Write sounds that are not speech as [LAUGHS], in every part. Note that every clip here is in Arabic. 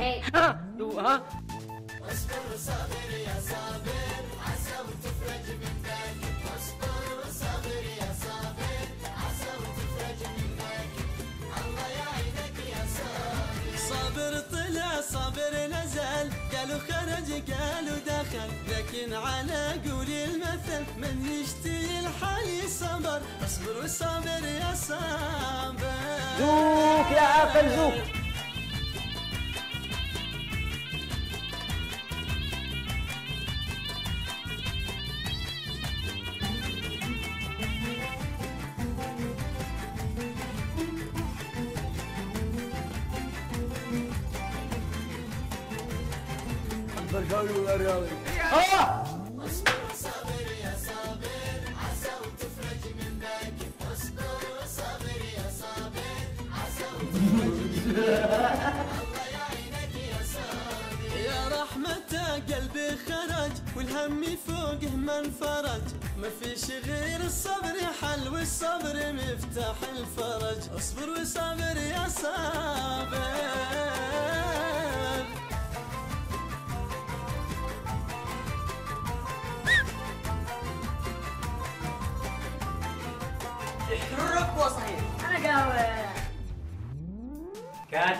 وحيد ها ها صابر طلع صابر نزل. قالوا خرج قالوا دخل. لكن على قول المثل من يشتي الحال صبر اصبر وصابر يا صابر. زوك يا عاقل زوك. آه! يا الركوة صحيح. أنا قهوه كان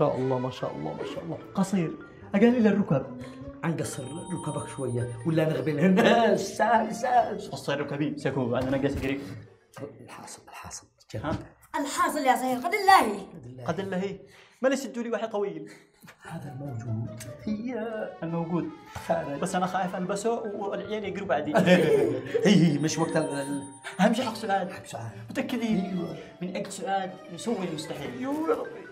شاء الله ما شاء الله ما شاء الله. قصير. أقلل الركب. عنقصر ركبك شوية ولا نغبن الناس [LAUGHS] سهل سهل. قصير ركبي سكو أنا نقص قريب. الحاصل الحاصل. ها؟ الحاصل يا صغير قد الله. قد الله. ما لسدوا لي واحد طويل؟ هذا الموجود هي الموجود. خارج. بس أنا خايف ألبسه والعيال يقروا بعدي. [LAUGHS] هي هي مش وقت أهم شيء حق سؤال. سؤال. متأكدين؟ أيوه. من أجل سؤال نسوي المستحيل يو يا ربي.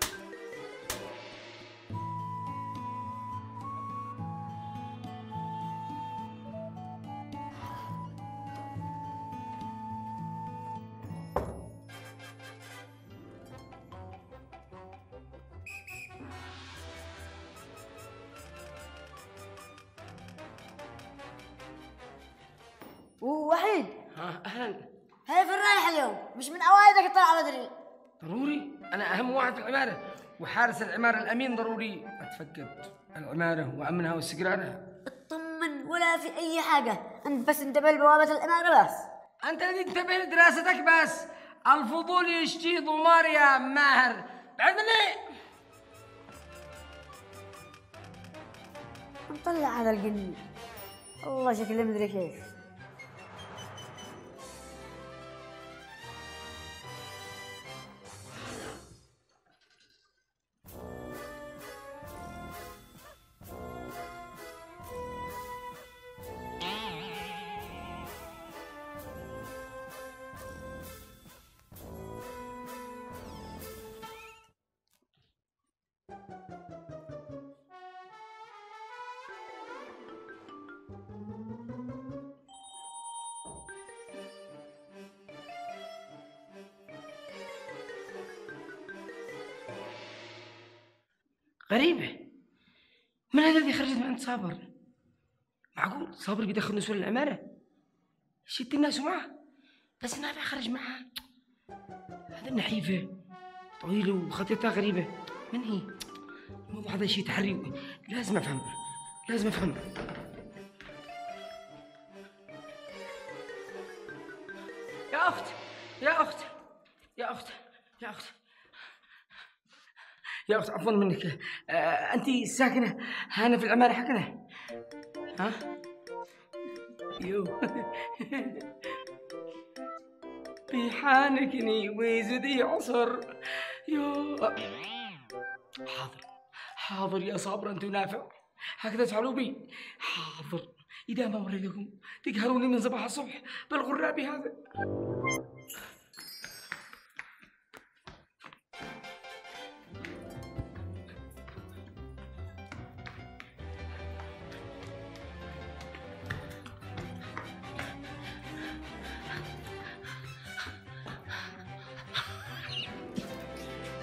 ووحيد ها أهلا هاي في الرايح اليوم. مش من اوائدك تطلع بدري ضروري؟ أنا أهم واحد في العمارة. وحارس العمارة الأمين ضروري. أتفقد. العمارة وأمنها واستقرارها اطمن ولا في أي حاجة. أنت بس انتبه لبوابة الاماره بس. أنت الذي تنتبه لدراستك بس. الفضول يشتي ضمار يا ماهر. بعد مني! نطلع هذا الجني والله شكله مدري كيف. غريبة. من هذا الذي خرجت من عند صابر؟ معقول؟ صابر بيدخل نسوان العمارة؟ شد الناس معه؟ بس نافع خرج معها. هذا النحيفة طويلة وخطيتها غريبة. من هي؟ الموضوع هذا شيء تحري. لازم أفهم. لازم أفهم. يا أخت يا أخت يا أخت يا أخت. يا أخت عفوا منك. آه، أنت ساكنة؟ هنا في العمارة حقنا ها؟ يو. [LAUGHS] بيحانكني ويزدي عصر. يو. حاضر. حاضر يا صابر أنت نافع. هكذا تفعلوا بي. حاضر. إذا ما مريتكم تقهروني من صباح الصبح بالغراب هذا.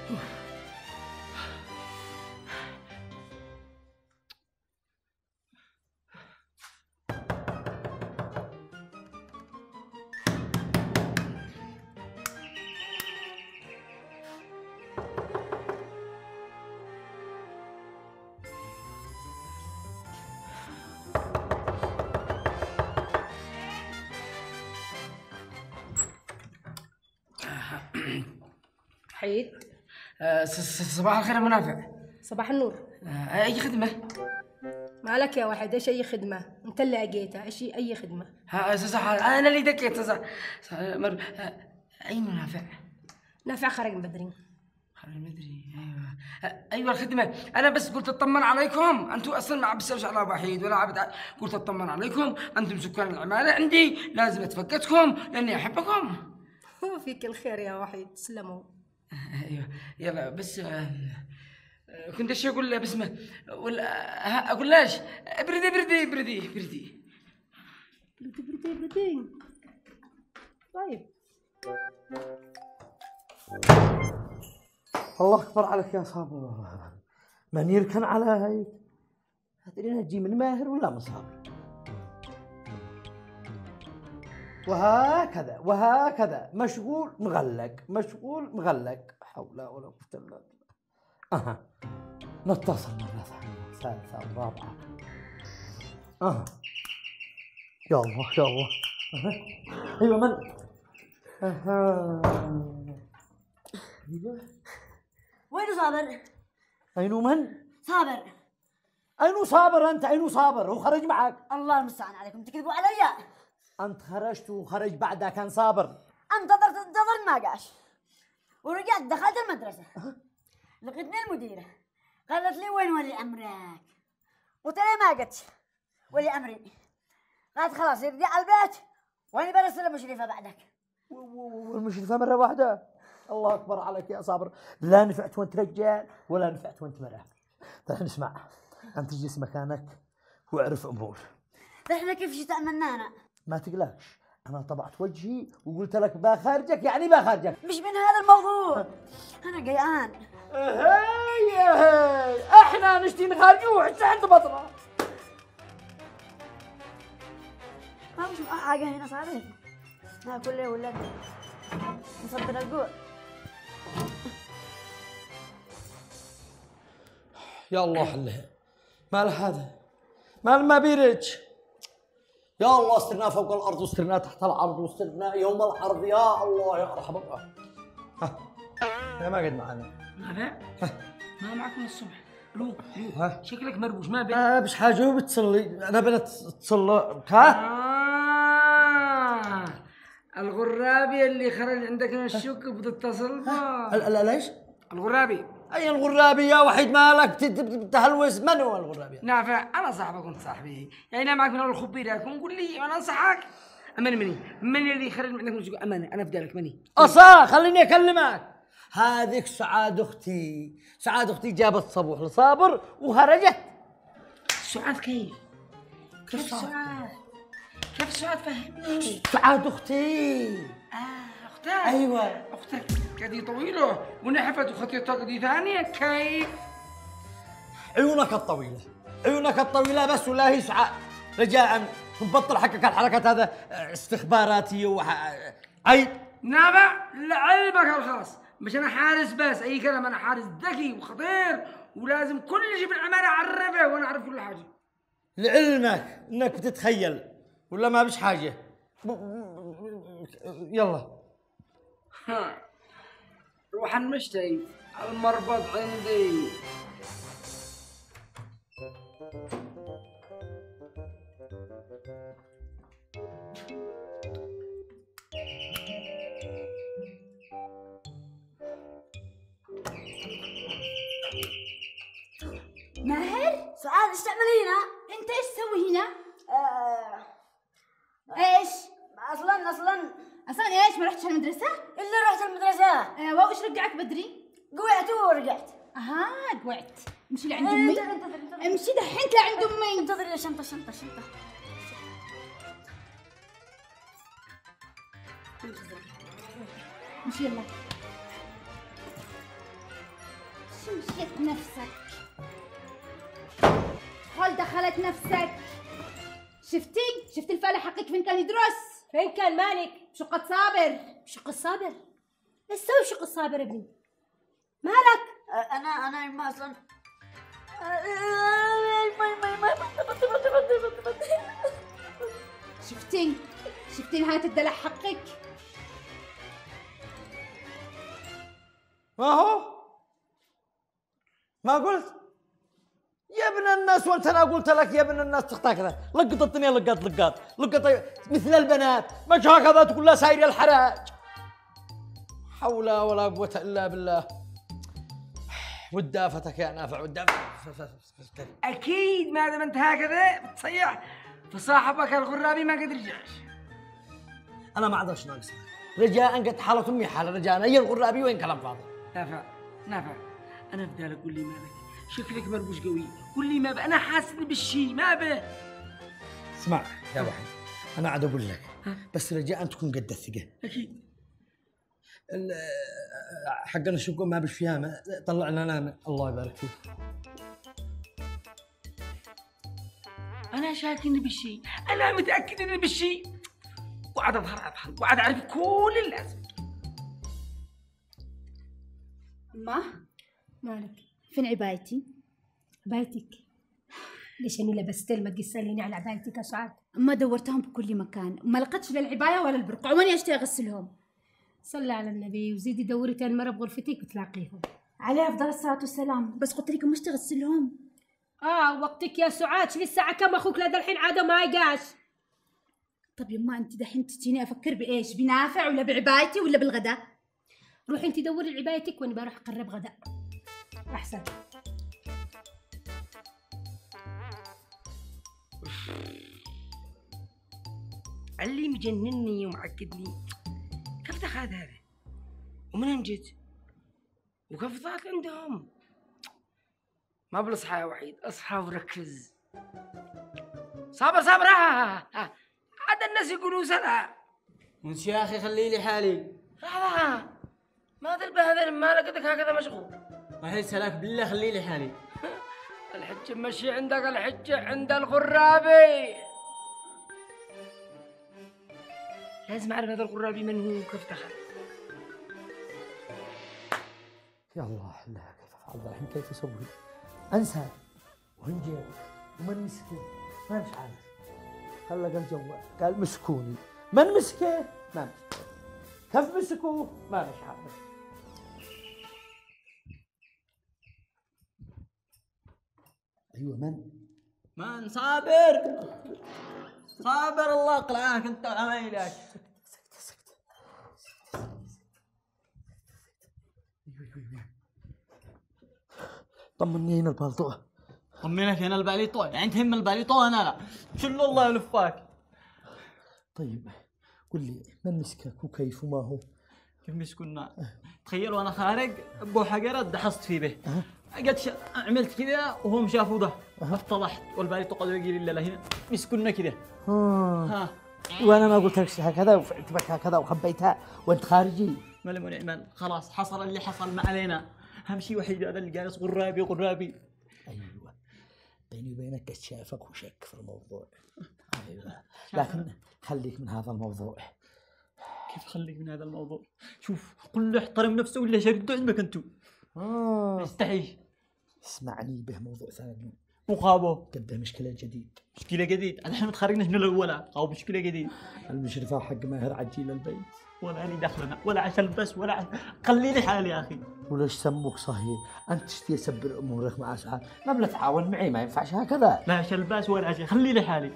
啊哈嗯 صباح الخير يا منافع صباح النور. آه، أي خدمة؟ مالك يا وحيد إيش أي خدمة؟ أنت اللي لقيتها إيش أي خدمة؟ ها صح صح. أنا اللي دكيت صح. آه، أي منافع نافع خرج بدري. ما ادري أيوه. آه، أيوه الخدمة. أنا بس قلت أطمن عليكم. أنتم أصلا ما عم بتسويش على وحيد ولا عبد قلت أطمن عليكم. أنتم سكان العمالة عندي. لازم أتفقدكم لأني أحبكم. هو [LAUGHS] فيك الخير يا وحيد تسلموا. آه، [LAUGHS] أيوه. يلا بس آه، آه، كنت اشي أقول باسمه ولا آه، أقول لاش؟ بردي بردي بردي بردي بدي بدي بدي طيب. الله أكبر عليك يا صابر. من يركن على هاي تدري انها تجي من ماهر ولا من وهكذا وهكذا. مشغول مغلق مشغول مغلق. حول ولا قوة إلا بالله. أها. نتصل مرة ثانية ثالثة ورابعة أها. يا الله يا الله. أها. أيوه من؟ أها. أيوه. وين صابر؟ أين من؟ صابر. أين صابر أنت؟ أين صابر؟ هو خرج معك؟ الله المستعان عليكم. تكذبوا علي؟ أنت خرجت وخرج بعدها كان صابر. انتظرت انتظر ما قاش. ورجعت دخلت المدرسة. لقيتني المديرة. قالت لي وين ولي أمرك؟ قلت لها ما قلت ولي أمري. قالت خلاص ارجع البيت. وأنا برسل المشرفة بعدك؟ والمشرفة مرة واحدة. الله أكبر عليك يا صابر. لا نفعت وأنت رجال ولا نفعت وأنت مرة. طيب اسمع أنت اجلس مكانك واعرف أمور. إحنا كيف شي تأمنانا ما تقلقش. أنا طبعت وجهي وقلت لك باخرجك يعني باخرجك مش من هذا الموضوع. أنا قيان هي هي إحنا نشتي نخرجه وحش عنده بطرة. ما مش حاجة هنا صابر ناكل ليه ولا نصدر الجوع. يا الله حلها. مال هذا؟ مال ما بيرج. يا الله استرنا فوق الأرض واسترنا تحت الأرض واسترنا يوم العرض يا الله يا ارحم الله. ها. ما قد معنا. منافع ما معك من الصبح. لو ها. شكلك مربوش ما بين ما بش حاجة وبتصلي أنا بنت تصلي. ها؟ آه. الغرابي اللي خرج عندك من الشوك بتتصل. لا ليش؟ الغرابي. أي الغرابي يا وحيد مالك؟ تهلوس. من هو الغرابي؟ نافع أنا صاحبك وانت صاحبي. يعني أنا معك من اول خبيرك قول لي أنا أنصحك. أماني مني. من اللي خرج من عندك امانه أنا افدالك مني. أصا خليني أكلمك. هذيك سعاد أختي. سعاد أختي جابت صبوح لصابر وخرجت سعاد كيف؟ كيف سعاد؟ كيف سعاد؟ فهمني؟ سعاد أختي. آه أختك. أيوه. أختك. كدي طويلة ونحفت وخطيتها كدي ثانية كيف؟ عيونك الطويلة عيونك الطويلة بس ولا هي سعاد رجاء نبطل حقك الحركات هذا استخباراتيه وح... عيب نافع لعلمك الخاص. مش أنا حارس بس أي كلام أنا حارس ذكي وخطير ولازم كل شيء في العمارة أعرفه وأنا أعرف كل حاجة. لعلمك إنك بتتخيل ولا ما بش حاجة. يلا. روح المشتي المربط عندي ماهر سعاد إيش تعمل هنا؟ انت إيش تسوي هنا؟ آه إيش؟ أصلا أصلا أصلا إيش ما رحتش المدرسة؟ إلا رحت المدرسة آه وايش رجعك بدري؟ قوعت ورجعت أها قوعت امشي لعند إيه، أمي امشي دحين لعند أمي انتظر يا شنطة شنطة شنطة امشي يلا شو مشيت نفسك؟ هل دخلت نفسك؟ شفتي؟ شفتي الفالح حقك فين كان يدرس؟ فين كان مالك؟ شقة صابر شق الصابر إيش تسوي شق الصابر ابني؟ مالك؟ آه، أنا أنا ما أصلا شفتي؟ شفتي نهاية الدلع حقك؟ ما هو ما قلت يا ابن الناس وانت أنا قلت لك يا ابن الناس تخطى كذا لقط الدنيا لقط لقط. لقط مثل البنات. مش هكذا تقول لا ساير الحراج. حول ولا قوة إلا بالله. ودافتك يا نافع ودافتك. أكيد ما دام أنت هكذا بتصيح فصاحبك الغرابي ما قد رجعش. أنا ما عادش ناقص رجاء قد حالة أمي حالة رجاء. اي الغرابي وين كلام فاضي؟ نافع نافع. أنا بدالك قول لي ما بك شكلك مربوش قوي. قول لي ما بك أنا حاسس بالشي ما به اسمع يا وحيد أنا عاد أقول لك بس رجاء تكون قد الثقة. أكيد. ال- حقنا الشقه ما بش فيها ما طلع لنا الله يبارك فيك. أنا شاك إني بالشي أنا متأكد إني بالشي وقعد أظهر أظهر وقعد أعرف كل اللازم ما؟ مالك؟ فين عبايتي؟ عبايتك ليش أني لبست ما تسأليني على عبايتك يا سعاد ما دورتهم بكل مكان. ما لقيتش لا العباية ولا البرقع. وين اشتي أغسلهم. صلي على النبي. وزيدي دوري تاني مرة بغرفتك وتلاقيهم. عليه أفضل الصلاة والسلام. بس قلت لكم مش تغسلهم. آه وقتك يا سعاد. شوفي الساعة كم أخوك؟ لدى الحين عادة ما يقاش طب يما أنت دحين تجيني أفكر بإيش؟ بنافع ولا بعبايتي ولا بالغداء؟ روحي أنت دوري عبايتك وأنا بروح أقرب غداء. أحسن. اللي مجنني ومعقدني كيف دخل هذا؟ ومن جيت؟ وكيف ضاعت عندهم؟ ما بلصحى يا وحيد اصحى وركز آه، آه. عاد الناس يقولوا سلا انس يا أخي خلي لي حالي. لحظة ما ذا البهذل ما لقيتك هكذا مشغول. الحين سلاك بالله خلي لي حالي. الحجة مشي عندك الحجة عند الغرابي لازم أعرف هذا الغرابي من هو وكيف دخل؟ يا الله لا كيف افعل الحين كيف أسوي أنسى. وهنجي ومن مسكين؟ ما مش عارف. خلى قال جوا قال مسكوني. من مسكه ما مسكه كيف مسكوه؟ ما مش عارف. أيوه من؟ من؟ صابر. صابر الله يقلعك أنت وعمايلك. طمني هنا البلطو طمنك هنا الباليطو يعني تهم الباليطو أنا لا. شلو الله يلفاك. طيب قل لي من مسكك وكيف وما هو؟ كيف مسكنا؟ تخيل وأنا خارج أبو حجرة دحست فيه به. قد ش... عملت كذا وهم شافوا ده. افتضحت والباليطو قالوا يجي لله هنا. مسكنا كذا. ها. وأنا ما قلت لك هكذا وفعلت بك هكذا وخبيتها وأنت خارجي. ملم ونعمان خلاص حصل اللي حصل ما علينا. اهم شيء وحيد هذا اللي جالس غرابي غرابي أيوه. بيني وبينك شافك وشك في الموضوع. [LAUGHS] أيوه. لكن خليك من هذا الموضوع. كيف خليك من هذا الموضوع؟ شوف قل له احترم نفسه ولا شرد عندك أنتو. آه. استحيش اسمعني به موضوع ثاني. مقابو. قد مشكلة جديد. مشكلة جديد. الحين متخرجنا شنو الأولى أو مشكلة جديد. المشرفة حق ماهر عجيل البيت. ولا لي دخلنا. ولا عشان بس ولا عشان خليني حالي يا أخي. وليش سموك صهيل؟ أنت تشتي تسبر امورك مع سعاد ما بنتعاون معي ما ينفعش هكذا. لا عشان بس ولا عشان خليني حالي.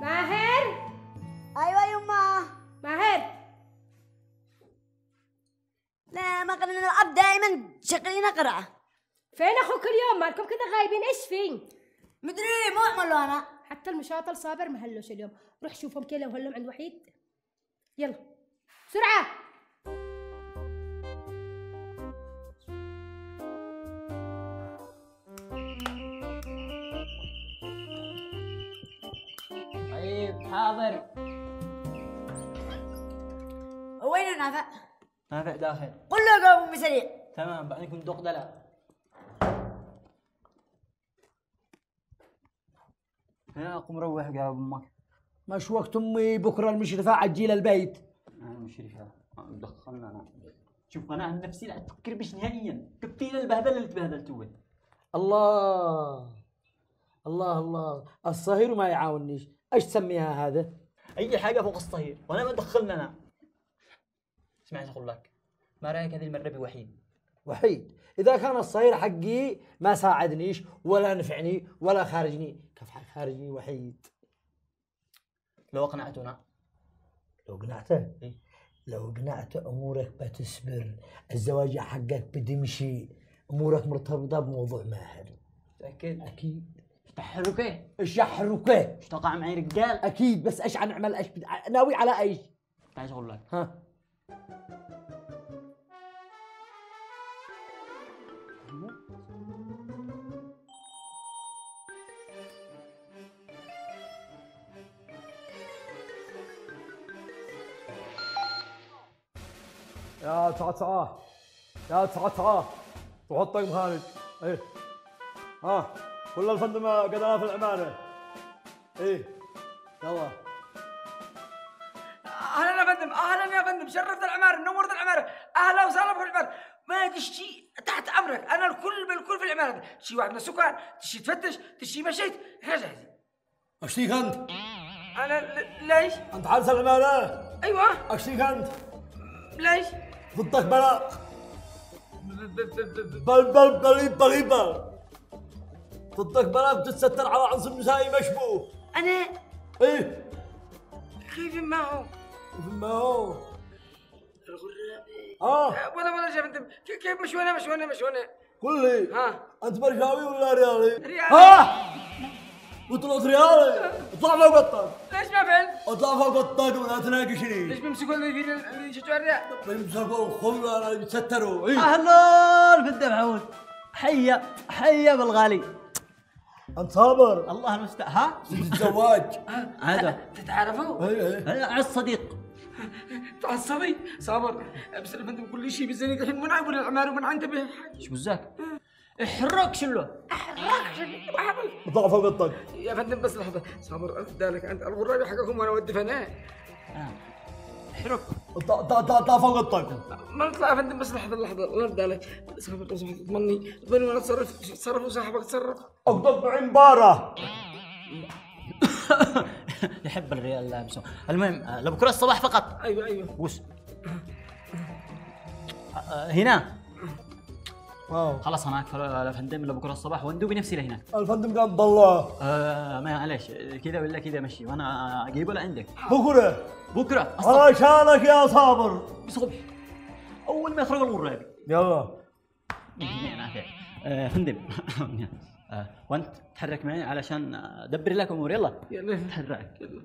ماهر! شغلين اقرا فين أخوك اليوم؟ مالكم كذا غايبين؟ إيش فين مدري مو اعمل أنا. حتى المشاطل صابر ما هلوش اليوم. روح شوفهم كذا وهلهم عند وحيد. يلا. بسرعة طيب حاضر. وين نافع؟ نافع داخل. قل له قوم بسريع. تمام بعدين دق دلع. أنا أقوم روح قال أمك. مش وقت أمي بكرة المشرفة عجيل البيت. أنا مشرفة دخلنا. أنا شوف أنا عن نفسي لا تفكر بش نهائيا. كفينا البهدلة اللي تبهدلتوه الله. الله الله. الصهير وما يعاوننيش. إيش تسميها هذا؟ أي حاجة فوق الصهير. وأنا ما دخلنا أنا. إيش أقول لك. ما رأيك هذه المرة بوحيد؟ وحيد. إذا كان الصهير حقي ما ساعدنيش ولا نفعني ولا خارجني. كيف خارجني وحيد؟ لو اقنعتنا لو قنعته؟ إيه. لو قنعته أمورك بتسبر الزواج حقك بتمشي أمورك مرتبطة بموضوع ماهر. متاكد أكيد. تحركه إيش يحركه إيش توقع معي رجال؟ أكيد. بس إيش حنعمل إيش ناوي على إيش؟ إيش أقول لك. ها. يا تسعة يا تحط طقم خارج إيه. ها. كل الفندم قدرنا في العمارة إيه. يلا. أهلا يا فندم. أهلا يا فندم. شرفت العمارة. نورت العمارة. أهلا وسهلا بكل العماره ما تشتي تحت أمرك. أنا الكل بالكل في العمارة. تشي واحد من السكان تشي تفتش تشي مشيت. إحنا جاهزين أشتيك أنت؟ أنا ليش؟ أنت حارس العمارة. أيوه. أشتيك أنت؟ ليش؟ ضدك بلاء ب- ب- ب- ب- بل بل بل. بغيبة ضدك بلاء بتتستر على عنصر نسائي مشبوه. أنا إيه؟ كيف ما هو؟ ما هو. الغرابي آه. ولا ولا يا فندم كيف كيف مشونا مشونا مشونا قل لي. ها. أنت برشاوي ولا ريالي؟ ريالي. ها وطلعت ريالي. اطلع فوق الطاق. ليش ما فعل؟ اطلع فوق الطاق ولا تناقشني ليش بيمسكوا اللي في اللي يشجعوا الريال؟ بيمسكوا الخلة اللي بيتستروا إيه. أهلا فندم عود حيا حيا بالغالي. انت صابر الله المستعان. ها؟ الزواج. [LAUGHS] هذا. تتعرفوا؟ إيه إيه. هذا عز صديق تعصبي؟ صابر. بس فندم كل شيء بالزنيق الحين منعب العمار ومن عنده به إيش وزاك احرق شلو اطلع فوق الطاق يا فندم بس لحظة. صابر أنت ذلك أنت الغرابي حقكم وأنا اودي احرق. اطلع اطلع اطلع فوق الطاق ما نطلع يا فندم بس لحظة لحظة. الله يرضى صابر لو سمحت اضمني اضمني وأنا أتصرف. تصرف وصاحبك تصرف. أقدر بعمبارة [COUGHS] يحب الريال لابسه المهم آه، لبكره الصباح فقط. أيوه أيوه. بوس آه، هنا. آه خلاص هناك فلا فندم لبكره الصباح واندو بنفسي لهناك. الفندم قام ضله آه ما معلش كذا ولا كذا مشي وأنا أجيبه لعندك. بكرة؟ بكرة؟ علشانك يا صابر. الصبح أول ما يخرج الغرابي يلا. [LAUGHS] آه فندم [LAUGHS] آه وأنت تحرك معي علشان ادبر لك أمور. يلا. يلا. تحرك. يلا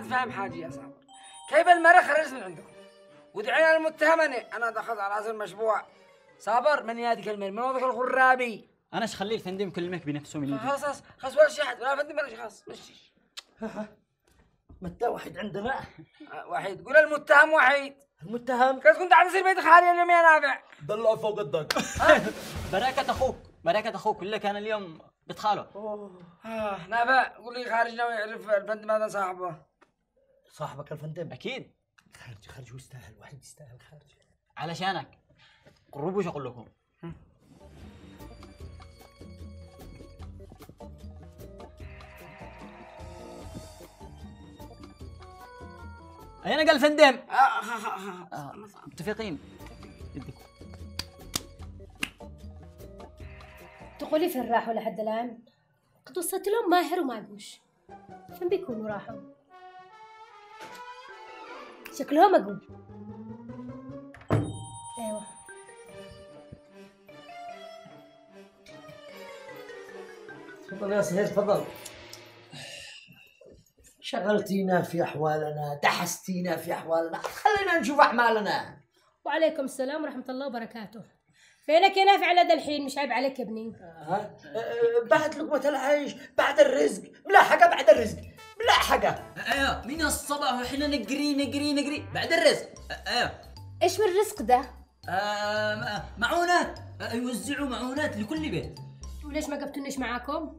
عاد فاهم حاجة يا صابر كيف المرة خرجت من عندكم؟ ودعينا المتهم أنا أنا دخلت على راس المشبوع. صابر من يادك المن من وضعك الغرابي؟ أنا إيش خليه الفندم يكلمك بنفسه من يجي خلاص خلاص خلاص ولا شيء أحد، ولا فندم ولا شيء خلاص مشي متى واحد عندنا؟ [LAUGHS] وحيد قول المتهم وحيد المتهم؟ كنت كنت عند بيت خالي اليوم يا نافع؟ ضلع فوق الطاق [LAUGHS] بركة أخوك بركة أخوك. ولا كان اليوم بتخاله آه نافع. قول لي خارجنا ويعرف الفندم هذا صاحبه صاحبك الفندم أكيد خارج خارج ويستاهل واحد يستاهل خارج علشانك قربوا شغل لكم أين قال فندم؟ متفقين. تقولي فين راحوا لحد الآن؟ قد وصلت لهم ماهر ومعقوش فين بيكونوا راحوا؟ شكلهم أقوم أيوة. تفضل يا سهير تفضل. شغلتينا في أحوالنا دحستينا في أحوالنا خلينا نشوف أعمالنا. وعليكم السلام ورحمة الله وبركاته. فينك يا نافع لدى الحين؟ مش عيب عليك يا ابني. ها أه، بعد لقمة العيش بعد الرزق. ملاحقة بعد الرزق. ملاحقة أيوه من الصباح وإحنا نقري نقري نقري بعد الرزق. أيوه. إيش من الرزق ده؟ آه معونات. آه يوزعوا معونات لكل بيت. وليش ما جبتونيش معاكم؟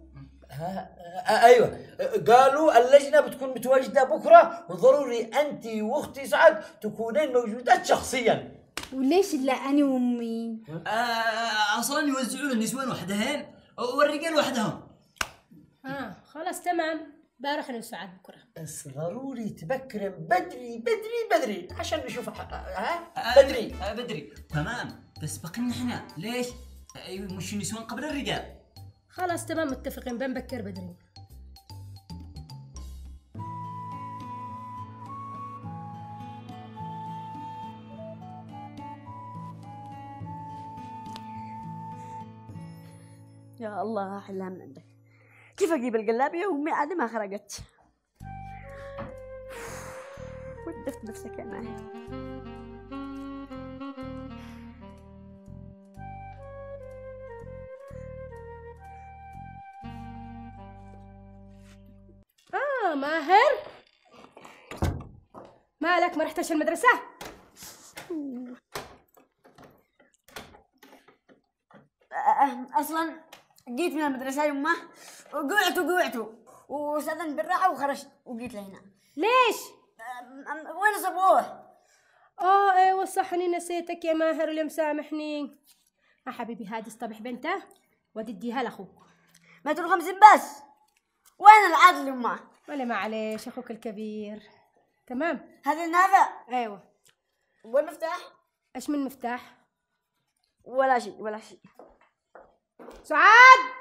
آه أيوه. قالوا اللجنة بتكون متواجدة بكرة وضروري أنت وأختي سعد تكونين موجودات شخصيا. وليش إلا أنا وأمي؟ آه أصلا يوزعوا النسوان وحدهن والرجال وحدهم. آه خلاص تمام. بروح أنا وسعاد بكره بس ضروري تبكر بدري بدري بدري. عشان نشوف ها؟ آه بدري. آه بدري. تمام. بس بقينا إحنا ليش؟ آه مش النسوان قبل الرجال. خلاص تمام متفقين. بنبكر بدري. يا الله حلها من عندك. كيف أجيب القلابية وأمي عادي ما خرجت؟ ودفت نفسك يا ماهر. آه ماهر. مالك ما رحتش المدرسة؟ أه، أصلا جيت من المدرسة يمه وقعت وقعت واستاذنت بالراحة وخرجت. وجيت لهنا ليش؟ وين صبوح؟ آه أيوه صح اني نسيتك يا ماهر اللي مسامحني يا حبيبي هادي اصطبح بنته. وتديها لأخوك. متر خمسين بس. وين العدل يمه؟ ولا معليش أخوك الكبير. تمام؟ هذه النافع؟ أيوه. والمفتاح إيش من مفتاح؟ ولا شيء ولا شيء. سعاد!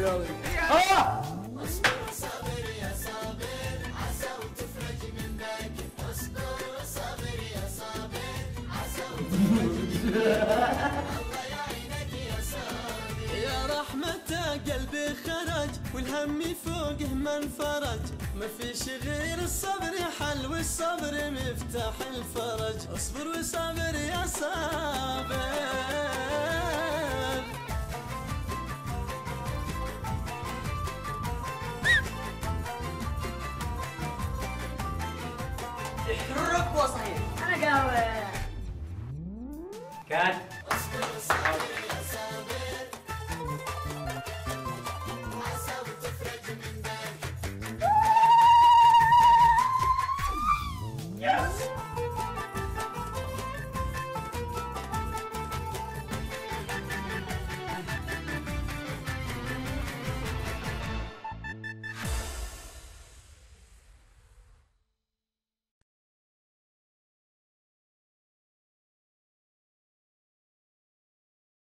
بركاوي ولا أنا قهوه كان